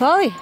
Chloe.